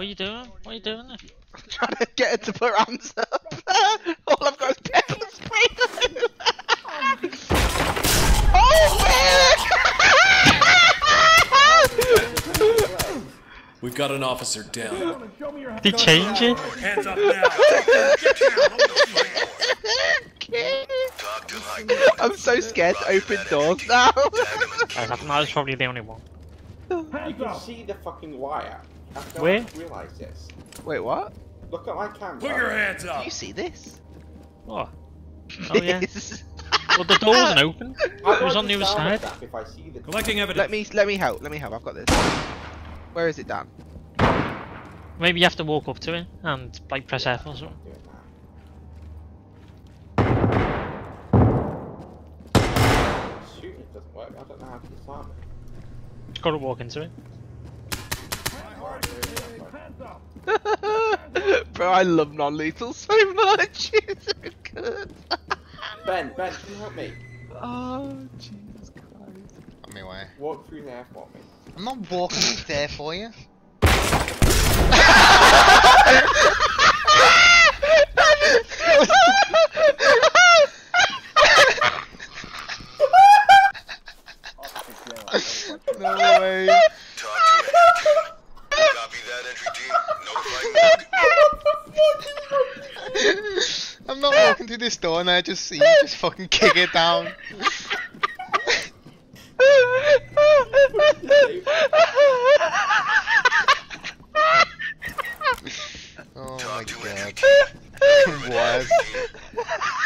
What are you doing? What are you doing? I'm trying to get her to put her hands up. All I've got is pepper spray. oh man! We've got an officer down. They change it? Hands up now. I'm so scared to open doors now. I thought I was probably the only one. You can see the fucking wire. I don't Where? realise this. Wait, what? Look at my camera. Put your hands Do up. you see this? What? Oh yeah. Well, the door wasn't open. I It was on the other side. that If I see the Collecting evidence. let me let me help. Let me help. I've got this. Where is it, Dan? Maybe you have to walk up to it and like press F or something. Do it. Shooting doesn't work. I don't know how to disarm it. Just gotta walk into it. Bro, I love non-lethal so much. It's so good. Ben, Ben, can you help me? oh, Jesus Christ. On my way. Walk through there for me. I'm not walking there for you. no way. Copy that entry team. Notifying I'm not walking through this door and I just see you just fucking kick it down. Oh my Talk to entry god. What? Entry team.